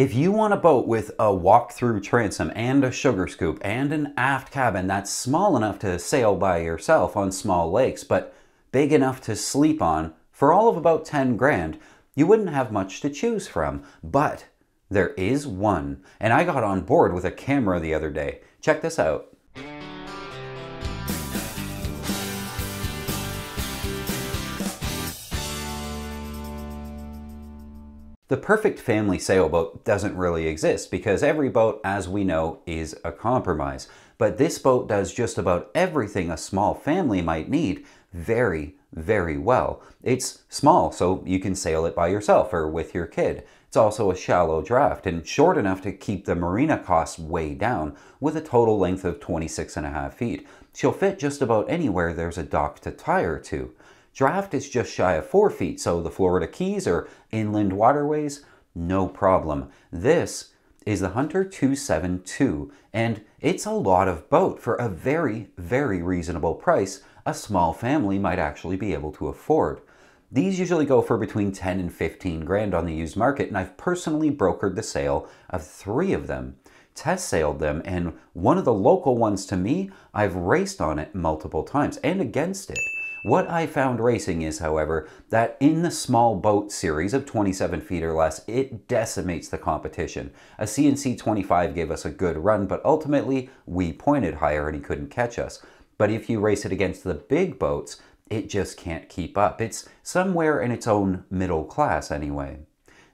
If you want a boat with a walk-through transom and a sugar scoop and an aft cabin that's small enough to sail by yourself on small lakes, but big enough to sleep on for all of about 10 grand, you wouldn't have much to choose from. But there is one, and I got on board with a camera the other day. Check this out. The perfect family sailboat doesn't really exist because every boat, as we know, is a compromise. But this boat does just about everything a small family might need very, very well. It's small, so you can sail it by yourself or with your kid. It's also a shallow draft and short enough to keep the marina costs way down with a total length of 26 and a half feet. She'll fit just about anywhere there's a dock to tie her to. Draft is just shy of 4 feet, so the Florida Keys or inland waterways, no problem. This is the Hunter 272, and it's a lot of boat for a very, very reasonable price a small family might actually be able to afford. These usually go for between 10 and 15 grand on the used market, and I've personally brokered the sale of three of them. Test sailed them, and one of the local ones to me, I've raced on it multiple times and against it. What I found racing is, however, that in the small boat series of 27 feet or less, it decimates the competition. A C&C 25 gave us a good run, but ultimately we pointed higher and he couldn't catch us. But if you race it against the big boats, it just can't keep up. It's somewhere in its own middle class anyway.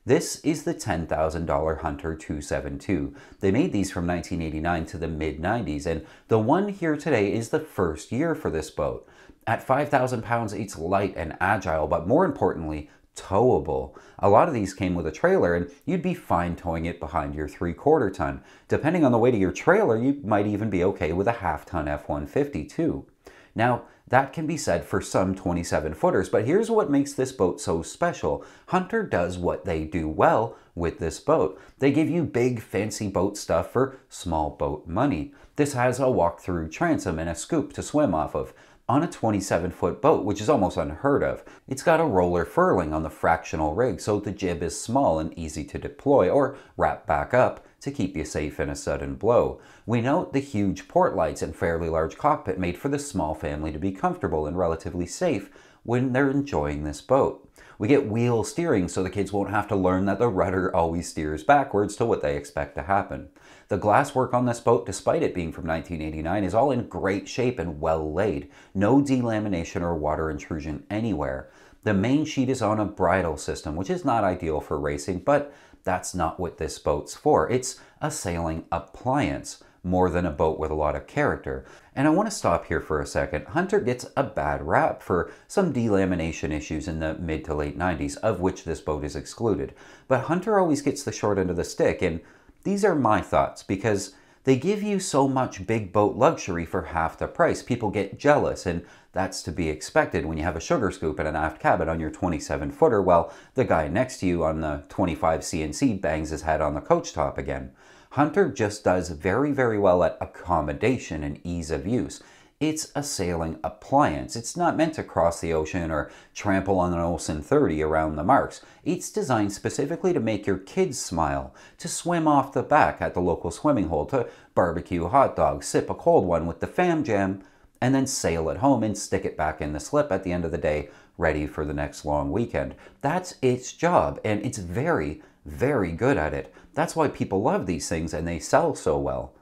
This is the $10,000 Hunter 272. They made these from 1989 to the mid 90s, and the one here today is the first year for this boat. At 5,000 pounds, it's light and agile, but more importantly, towable. A lot of these came with a trailer and you'd be fine towing it behind your three quarter ton. Depending on the weight of your trailer, you might even be okay with a half ton F-150 too. Now, that can be said for some 27 footers, but here's what makes this boat so special. Hunter does what they do well with this boat. They give you big fancy boat stuff for small boat money. This has a walk-through transom and a scoop to swim off of on a 27 foot boat, which is almost unheard of. It's got a roller furling on the fractional rig, so the jib is small and easy to deploy or wrap back up to keep you safe in a sudden blow. We note the huge port lights and fairly large cockpit made for the small family to be comfortable and relatively safe when they're enjoying this boat. We get wheel steering so the kids won't have to learn that the rudder always steers backwards to what they expect to happen. The glasswork on this boat, despite it being from 1989, is all in great shape and well laid. No delamination or water intrusion anywhere. The main sheet is on a bridle system, which is not ideal for racing, but that's not what this boat's for. It's a sailing appliance more than a boat with a lot of character. And I want to stop here for a second. Hunter gets a bad rap for some delamination issues in the mid to late 90s, of which this boat is excluded. But Hunter always gets the short end of the stick, and these are my thoughts because they give you so much big boat luxury for half the price. People get jealous, and that's to be expected when you have a sugar scoop and an aft cabin on your 27 footer, while the guy next to you on the 25 C&C bangs his head on the coach top again. Hunter just does very, very well at accommodation and ease of use. It's a sailing appliance. It's not meant to cross the ocean or trample on an Olson 30 around the marks. It's designed specifically to make your kids smile, to swim off the back at the local swimming hole, to barbecue hot dog, sip a cold one with the fam jam, and then sail it home and stick it back in the slip at the end of the day, ready for the next long weekend. That's its job, and it's very, very good at it. That's why people love these things and they sell so well.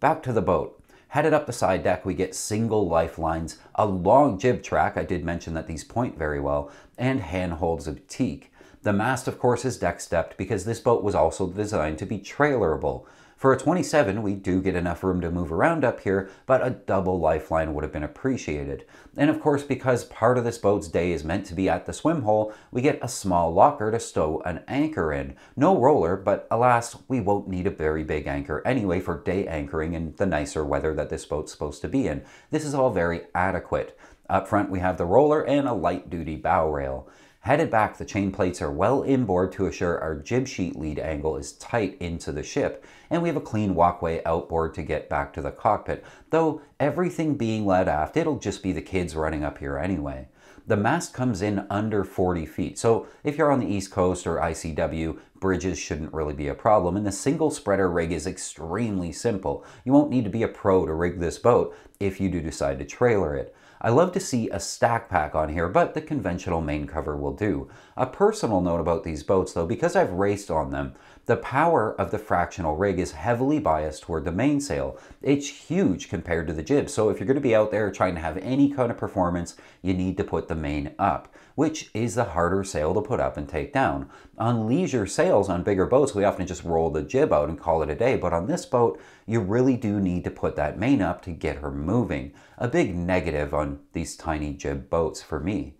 Back to the boat. Headed up the side deck, we get single lifelines, a long jib track, I did mention that these point very well, and handholds of teak. The mast, of course, is deck stepped because this boat was also designed to be trailerable. For a 27, we do get enough room to move around up here, but a double lifeline would have been appreciated. And of course, because part of this boat's day is meant to be at the swim hole, we get a small locker to stow an anchor in. No roller, but alas, we won't need a very big anchor anyway for day anchoring in the nicer weather that this boat's supposed to be in. This is all very adequate. Up front, we have the roller and a light-duty bow rail. Headed back, the chain plates are well inboard to assure our jib sheet lead angle is tight into the ship, and we have a clean walkway outboard to get back to the cockpit, though everything being led aft, it'll just be the kids running up here anyway. The mast comes in under 40 feet, so if you're on the East Coast or ICW, bridges shouldn't really be a problem, and the single spreader rig is extremely simple. You won't need to be a pro to rig this boat if you do decide to trailer it. I love to see a stack pack on here, but the conventional main cover will do. A personal note about these boats though, because I've raced on them, the power of the fractional rig is heavily biased toward the mainsail. It's huge compared to the jib, so if you're going to be out there trying to have any kind of performance, you need to put the main up, which is the harder sail to put up and take down. On leisure sails on bigger boats, we often just roll the jib out and call it a day, but on this boat, you really do need to put that main up to get her moving. A big negative on these tiny jib boats for me.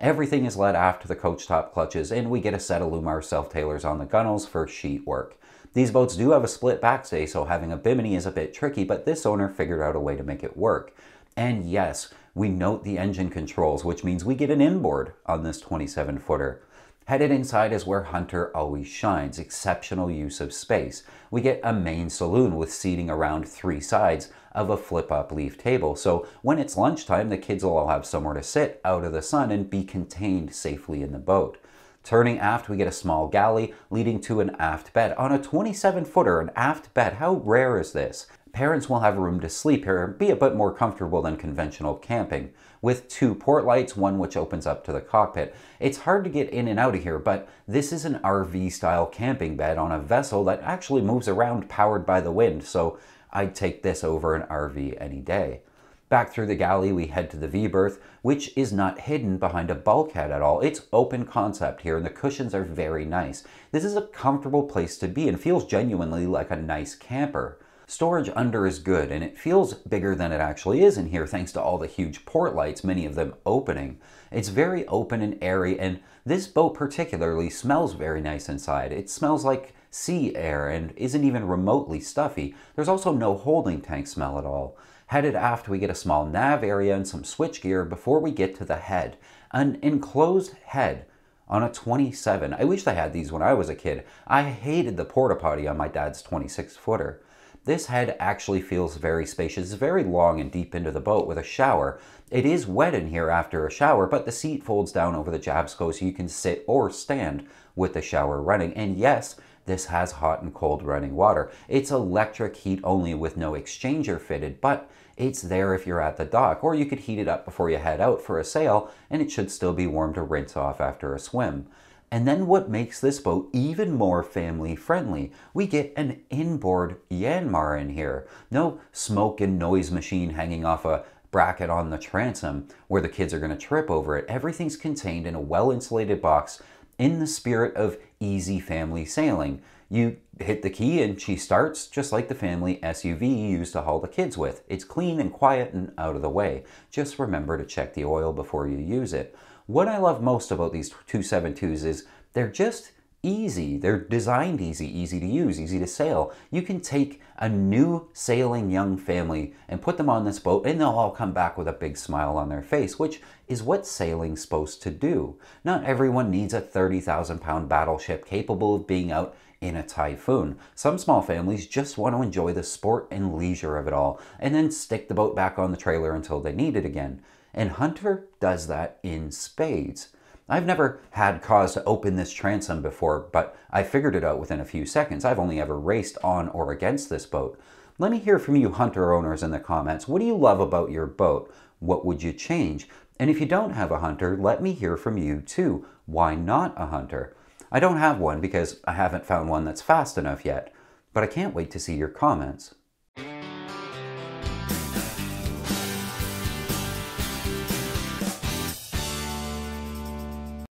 Everything is led aft to the coach top clutches, and we get a set of Lewmar self-tailors on the gunnels for sheet work. These boats do have a split backstay, so having a bimini is a bit tricky, but this owner figured out a way to make it work. And yes, we note the engine controls, which means we get an inboard on this 27 footer. Headed inside is where Hunter always shines, exceptional use of space. We get a main saloon with seating around three sides of a flip-up leaf table. So when it's lunchtime, the kids will all have somewhere to sit out of the sun and be contained safely in the boat. Turning aft, we get a small galley leading to an aft bed. On a 27 footer, an aft bed, how rare is this? Parents will have room to sleep here be a bit more comfortable than conventional camping with two port lights, one which opens up to the cockpit. It's hard to get in and out of here, but this is an RV style camping bed on a vessel that actually moves around powered by the wind, so I'd take this over an RV any day. Back through the galley, we head to the V-berth, which is not hidden behind a bulkhead at all. It's open concept here, and the cushions are very nice. This is a comfortable place to be and feels genuinely like a nice camper. Storage under is good, and it feels bigger than it actually is in here thanks to all the huge port lights, many of them opening. It's very open and airy, and this boat particularly smells very nice inside. It smells like sea air and isn't even remotely stuffy. There's also no holding tank smell at all. Headed aft, we get a small nav area and some switchgear before we get to the head. An enclosed head on a 27. I wish I had these when I was a kid. I hated the porta potty on my dad's 26 footer. This head actually feels very spacious. It's very long and deep into the boat with a shower. It is wet in here after a shower, but the seat folds down over the Jabsco so you can sit or stand with the shower running. And yes, this has hot and cold running water. It's electric heat only with no exchanger fitted, but it's there if you're at the dock, or you could heat it up before you head out for a sail, and it should still be warm to rinse off after a swim. And then what makes this boat even more family friendly? We get an inboard Yanmar in here. No smoke and noise machine hanging off a bracket on the transom where the kids are going to trip over it. Everything's contained in a well insulated box in the spirit of easy family sailing. You hit the key and she starts just like the family SUV you used to haul the kids with. It's clean and quiet and out of the way. Just remember to check the oil before you use it. What I love most about these 272s is they're just easy. They're designed easy, easy to use, easy to sail. You can take a new sailing young family and put them on this boat and they'll all come back with a big smile on their face, which is what sailing's supposed to do. Not everyone needs a 30,000 pound battleship capable of being out in a typhoon. Some small families just want to enjoy the sport and leisure of it all and then stick the boat back on the trailer until they need it again. And Hunter does that in spades. I've never had cause to open this transom before, but I figured it out within a few seconds. I've only ever raced on or against this boat. Let me hear from you Hunter owners in the comments. What do you love about your boat? What would you change? And if you don't have a Hunter, let me hear from you too. Why not a Hunter? I don't have one because I haven't found one that's fast enough yet, but I can't wait to see your comments.